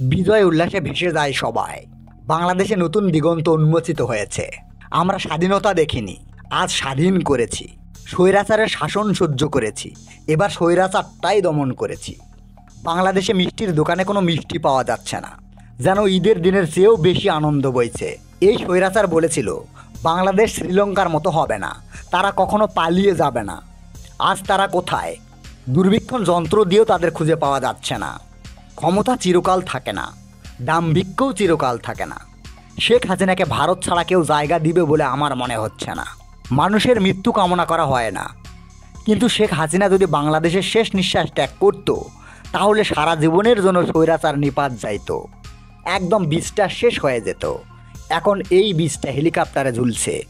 বিজয় উল্লাসে ভেসে যায় সবাই। বাংলাদেশে নতুন দিগন্ত উন্মোচিত হয়েছে। আমরা স্বাধীনতা দেখিনি, আজ স্বাধীন করেছি। স্বৈরাচারের শাসন সহ্য করেছি, এবার স্বৈরাচারটাই দমন করেছি। বাংলাদেশে মিষ্টির দোকানে কোনো মিষ্টি পাওয়া যাচ্ছে না, যেন ঈদের দিনের চেয়েও বেশি আনন্দ বইছে। এই স্বৈরাচার বলেছিল, বাংলাদেশ শ্রীলঙ্কার মতো হবে না, তারা কখনো পালিয়ে যাবে না। আজ তারা কোথায়? দুর্ভিক্ষণ যন্ত্র দিয়েও তাদের খুঁজে পাওয়া যাচ্ছে না। ক্ষমতা চিরকাল থাকে না দাম্ভিক্যও চিরকাল থাকে না। শেখ হাসিনাকে ভারত ছাড়া কেউ জায়গা দিবে বলে আমার মনে হচ্ছে না। মানুষের মৃত্যু কামনা করা হয় না। কিন্তু শেখ হাসিনা যদি বাংলাদেশের শেষ নিঃশ্বাস ত্যাগ করতো, তাহলে সারা জীবনের জন্য স্বৈরাচার নিপাত যাইত। একদম বীজটা শেষ হয়ে যেত। এখন এই বীজটা হেলিকপ্টারে ঝুলছে।